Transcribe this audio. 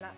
na